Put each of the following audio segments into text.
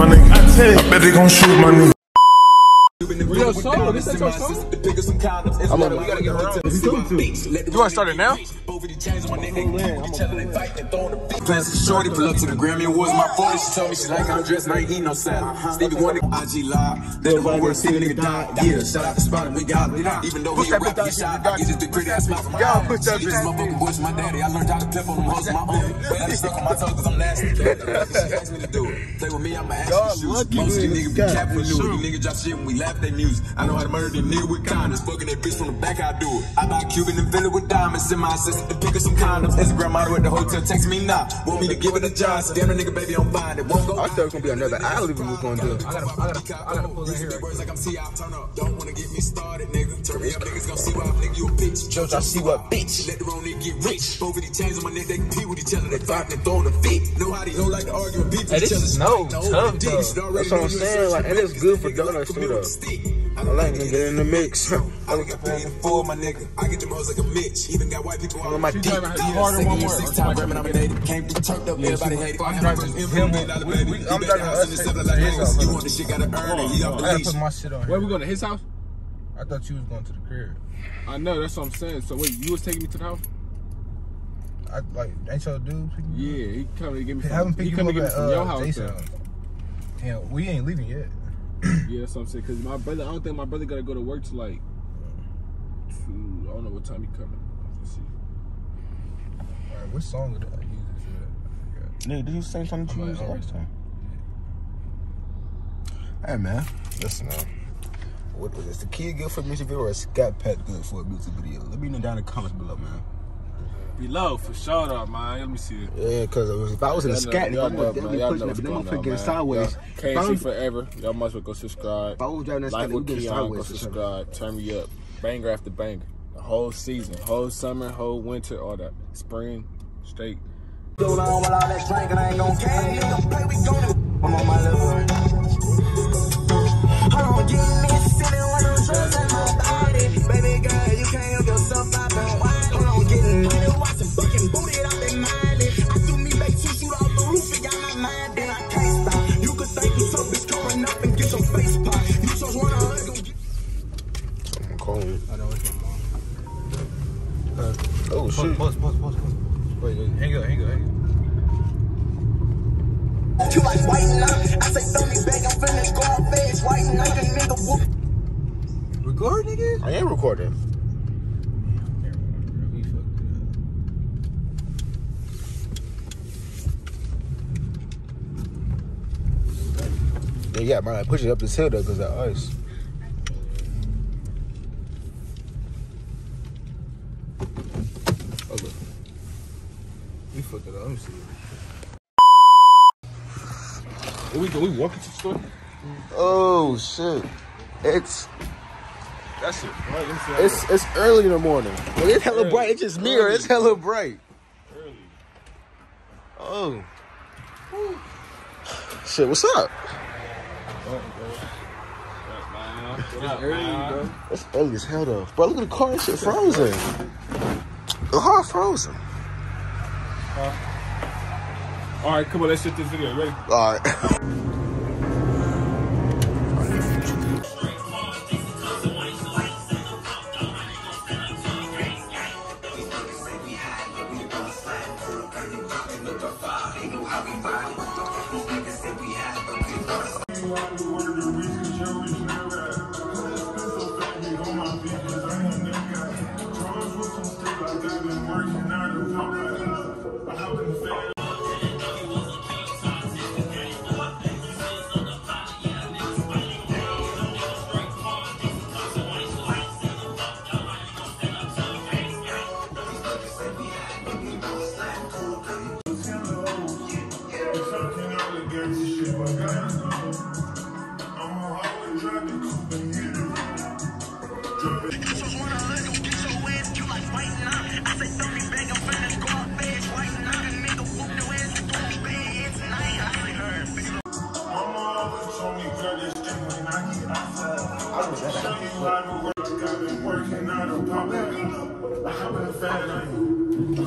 my nigga. I bet they gon' shoot my nigga. Real song. This ain't your song. I'm on, we gotta get around. You want to start it now? Fancy shorty, pull up to the Grammy Awards, my 40. She told me she like how I'm dressed, and I ain't eat no salad. Stevie Wonder, IG Live. They the one where see the nigga die. Yeah, shout out to Spot, we got it. Even though he a rapper, he shot. I get this big pretty ass smile from my Y'all eye. push that She just bitch. motherfucking voice, my daddy. I learned how to pimp on them hoes on my own. But I'm stuck on my toes cause I'm nasty. She asked me to do it. Play with me, I'ma ask Y'all you. Most of we these in niggas be sky, capping for with new. sure. Niggas drop shit when we laugh at their music. I know how to murder these niggas with kindness. Fucking that bitch from the back, I do it. I buy Cuban and fill it with diamonds. Send my assistant to pick up some condoms. Instagram model at the hotel, text me now. Want me to give it a job. So damn, the nigga, baby, I'm fine. It won't go. I thought it was gonna be another alley we was gonna do. I gotta, I gotta, I gotta pull in here. Words like I'm T.I. Turn up. Don't wanna get me started, nigga. Turn me up, niggas gon' see why I think you a bitch. Judge, I see what bitch. Let the wrong nigga get rich. Both of these chains on my neck, they compete with each other. They fight and throw the feet. Know how these hoes like to argue and with Hey, each this other. is no tough, though. That's what I'm saying, like, and it's good for donuts too, though. I like to get in the mix. I don't get paid in my nigga. I get them hoes like a Mitch. Even got white people on my dick. talking about harder one more. Six time Grammy nominated. Came through turned up, everybody hated. I'm I'm driving driving him, him, dollar baby. we- He I'm back driving us in the to seven his like house, Vegas. man. You want this shit, gotta earn it. He off the I gotta put my shit on Where we going to his house? I thought you was going to the crib. I know, that's what I'm saying. So wait, you was taking me to the house? I like ain't your dude picking Yeah, he coming to get me up? from, Have him he pick you coming up to get me at from your uh, house. Jason though. house. Damn, we ain't leaving yet. Yeah, that's what I'm saying. Cause my brother, I don't think my brother gotta go to work till like two. I don't know what time he coming. Let's see. All right, what song did I use? Nigga, did you sing something to I'm you like, last time? Hey man, listen man. What is this? The kid good for a music video or a scat pack good for a music video? Let me know down in the comments below, man. Below for sure, though, man. Let me see it. Yeah, cause if I was in a Y'all know- scat, nigga, y'all I'm know, gonna man. Y'all definitely know push it, what's but then I'm going on, getting man. sideways. Y'all- If I K&C was- forever. Y'all might as well go subscribe. If I was driving that Like scat, we with getting Keyon, go sideways. or something. subscribe. Turn me up. Banger after banger. The whole season, whole summer, whole winter, all that. Spring, straight. Go down with all that drinking, I ain't gon' care. You gon' play, we gon' I'm on my level. Money, fucking booty out they mileage. I do me back two shoot off the roof and got my mind, then I can't stop. You could think you so bitch, coming up and get your face popped. You just wanna hug, gon' get I'm calling. I know it's my mom. Uh, oh Pause, shit. pause, pause, pause, pause. Wait, wait, hang up, hang up, hang up. you like white now. I say, throw me back, I'm finna go off edge. White now, the nigga whoop. Record, nigga? I am recording. Yeah, man. I push it up this hill though, cause that ice. Oh, up. We fucked it up. Let me see. We, are we walking to the store? Oh shit. It's That's it. Right, let me see. it's it's early in the morning. Well, it's hella Early. bright. It's just me or it's hella bright. Early. Oh. Shit, what's up? It's early as hell though. Bro, look at the car. That shit frozen. The car frozen. All right, come on, let's shoot this video. Ready? All right.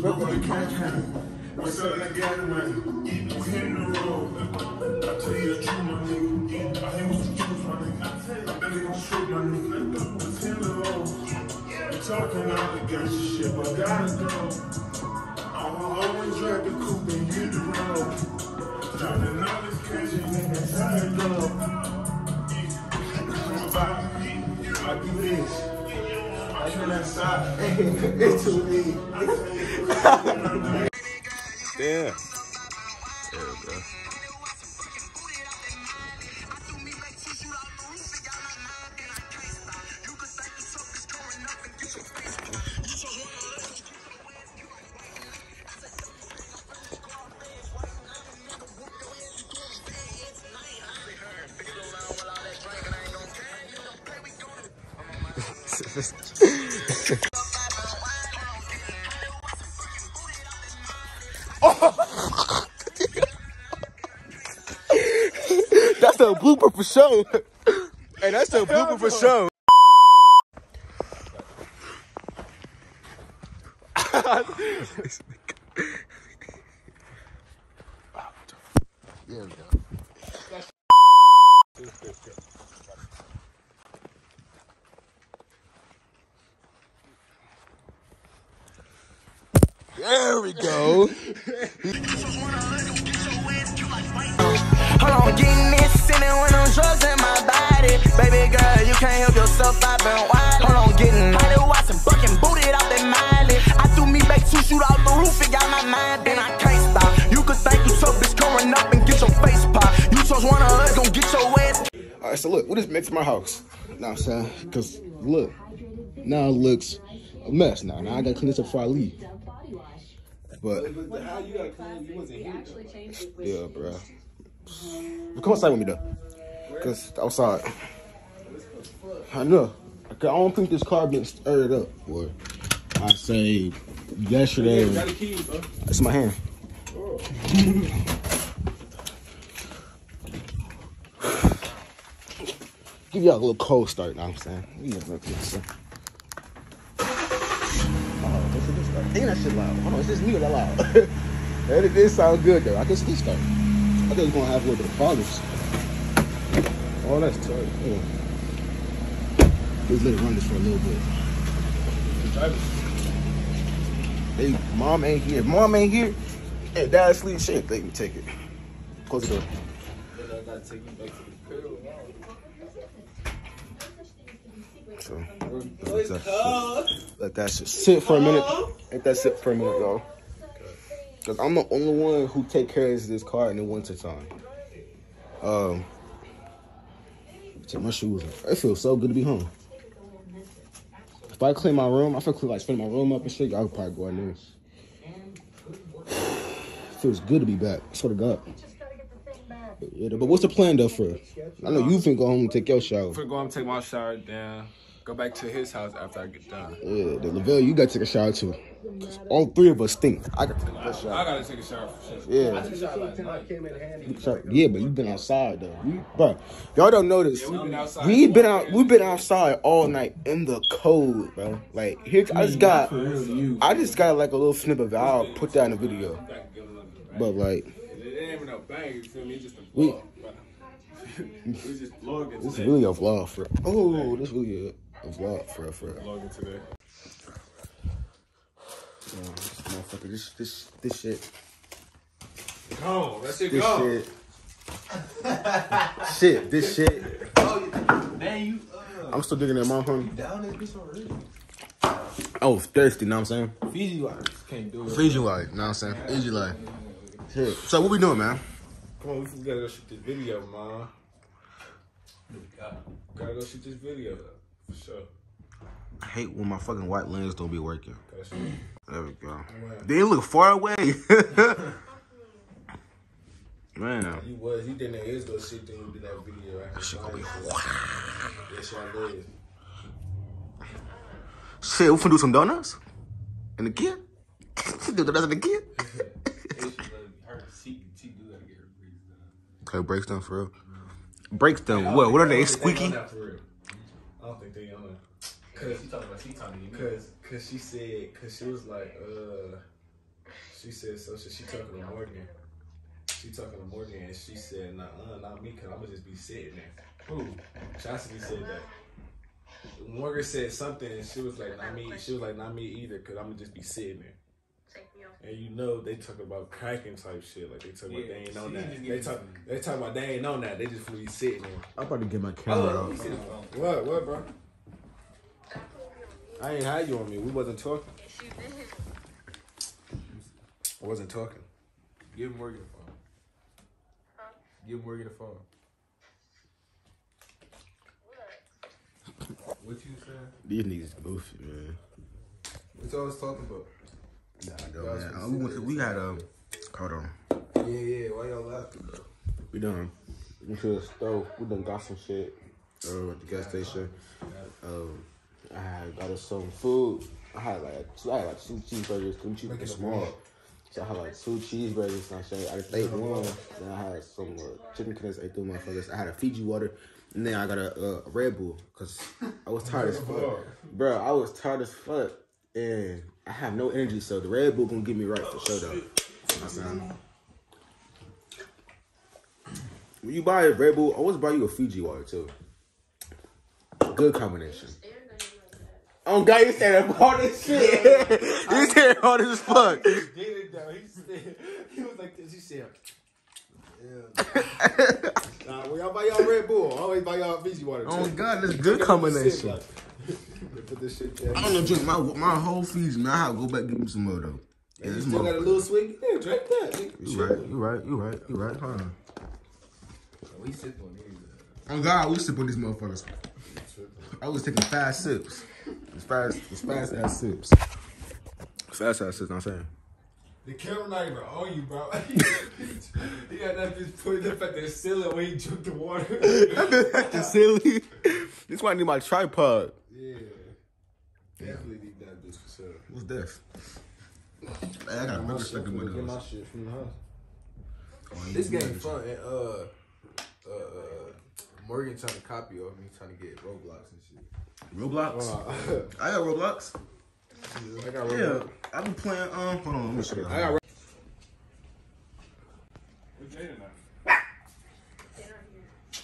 We're selling the gas money. We hitting the road. I tell you the truth, my nigga. I think Let me shoot my new let go with ten lows. You talking all the gangster shit, but gotta go. I will always drive the coupe and hit the road. Driving all this cash and niggas how it Do that side. it's too late. Blooper for show. Hey, that's a blooper for show. There we go. There we go. Been wild. Hold on, getting of watching bucking booted out that miley. I threw me back two shoot out the roof, it got my mind, then I can't stop. You could think you tough, bitch, coming up and get your face popped. You chose one of us, gon' get your ass. All right, so look, what just makes my house? What I'm saying? Because look, now it looks a mess now. Now I gotta clean this up before I leave. But yeah, bro. Come outside with me though, cause outside. I know. I don't think this car been stirred up, boy. I say yesterday. A key. That's my hand. Give y'all a little cold start, know what I'm saying? You know what I'm saying? Oh, this is this start. Ain't that shit loud? Hold on, is this me or that loud? that it did sound good though. I guess this start. I think it's gonna have a little bit of problems. Oh, that's tight. Let's let it run this for a little bit. Hey, mom ain't here. If mom ain't here, and dad asleep, shit, let me take it. Close the door. So let that, let that shit sit for a minute. Let that sit for a minute, though. Cause I'm the only one who take care of this car in the winter time. Um, take my shoes off. It feels so good to be home. If I clean my room, I feel clean, like spend my room up and shit. I could probably go in there. Feels good to be back. I Swear to God. But, yeah, but what's the plan though for? I know you finna go home and take your shower. I'm gonna go home, and take my shower down, go back to his house after I get done. Yeah, the Lavelle, you gotta take a shower too. 'Cause all three of us stink. I gotta take a shower. I gotta take a shower for sure. Yeah. I took a shower last night. So- yeah, but you've been outside though. We, bro, y'all don't notice. Yeah, we've been outside. We've been out. We've been outside all night in the cold, bro. Like here, I just got. I just got like a little snippet of it. I'll put that in the video. But like, It ain't even no bang, you feel me? It's just a We- vlog. bro. we just vlogging this is really a vlog for. Oh, this really a, a vlog for for. Vlogging today. Uh, this motherfucker, this this this shit. Go, that shit This go. shit. shit, this shit. Man, you I'm still digging that mom honey. Down this bitch already. Oh, thirsty, know what I'm saying? Fiji wise. Can't do it. Fiji life, know what I'm saying? Easy life. Shit. So what we doing, man? Come on, we gotta go shoot this video, man. Gotta go shoot this video, sure. I hate when my fucking white lens don't be working. There we go. They look far away. man, You was, he didn't know he was gonna shoot then you did that video. That shit gonna be Yes, y'all did. shit, we finna do some donuts? And the kid? do donuts in the kid? Okay, breaks down for real. Breaks down what? What are they? Squeaky? Not for real. I don't think they on that. Cause, she talking about tea time. cause, cause she said, cause she was like, uh, she said, so she, she talking to Morgan. She talking to Morgan and she said, nah, uh, not me, cause I'ma just be sitting there. Who? Chastity said that. Morgan said something, and she was like, "Not me." She was like, "Not me either," because I'm gonna just be sitting there. And you know they talk about cracking type shit. Like they talk about Yeah, they ain't she on that. They me talk they talk about they ain't on that. They just finna be sitting there. I'm about to get my camera Oh, out. Let me see the phone. What? What, bro? I ain't had you on me. We wasn't talking. I wasn't talking. Give Morgan the phone. Give Morgan the phone. What you saying? These niggas goofy, man. What y'all was talking about? Nah, Y'all man. some Uh, we, went to, we serious had um, hold on. Yeah, yeah. Why y'all laughing, bro? We done. We to the stove. We done got some shit. Uh, at the gas station. Um, I had got us some food. I had like two, I had like two cheeseburgers. Them cheeseburgers small. So I had like two cheeseburgers and I said I just ate one. Then I had some uh, chicken cutlets. Ate them motherfuckers. I had a Fiji water. And then I got a, uh, a Red Bull because I was tired as fuck. Bro, I was tired as fuck. And I have no energy, so the Red Bull gonna get me right for sure though. When you buy a Red Bull, I always buy you a Fiji water too. Good combination. Oh God, you said all this shit. you said all this fuck. Get it though. He said he was like this. He said. Nah, when y'all buy y'all Red Bull, I always buy y'all Fiji water. Oh. God, that's a good combination. They put this shit down. I don't know, drink my my whole Fiji, man. I have to go back and give me some more though. Yeah, You this still got a motherfucker- little swig? Yeah, drink that. nigga. You right, you right, you right, you right, huh? Oh, we sip on these. Uh, oh God, we sip on these motherfuckers. I was taking fast sips. It's fast, it's fast ass sips. Fast ass sips, I'm saying. The camera not even on you, bro. he got that bitch pointed up at the ceiling when he drank the water. That's silly. This why I need my tripod. yeah. Definitely need that bitch for sure. What's this? Hey, I got a My record shit, stuck in finna my get my shit from the house. This game fun and uh, uh, Morgan trying to copy of me, trying to get Roblox and shit. Roblox? Uh, I got Roblox. I got Roblox. Yeah, I've been playing. Um, hold on, let me show you. I got.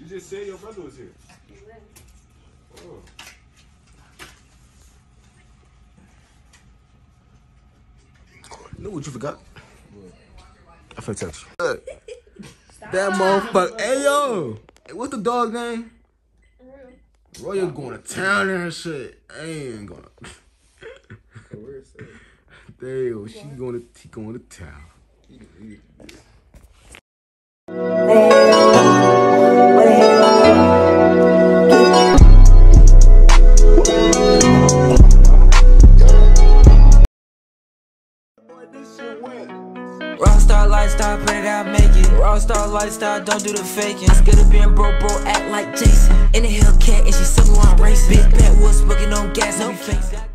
You just said your brother was here. Oh. You know what you forgot? I forgot to you. Look, that motherfucker. Hey yo, hey, what's the dog name? Royal going to town and shit. I ain't gonna. Where is that? Damn, she going to he going to town. Don't do the faking. Scared of being broke, bro, act like Jason. In the Hellcat, and she we want racing. Big back, was smoking on gas, no face.